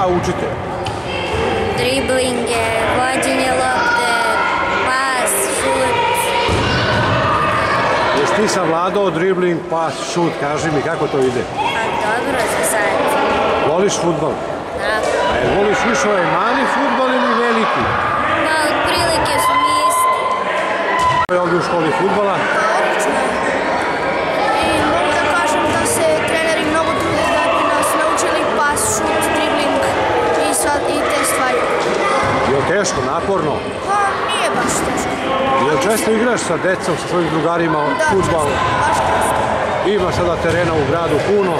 Šta učite? Driblinge, vođenje lopte, pas, šut. Jesi ti savladao dribling, pas, šut, kaži mi kako to ide? Pa dobro za sad. Voliš futbol? Da. A jel voliš više ovaj mali futbol ili veliki? Pa otprilike su mi isti. Je ovdje u školi futbola? Teško, naporno? Pa nije baš teško. Jel često igraš sa decom, sa svojim drugarima futbal? Ima sada terena u gradu puno.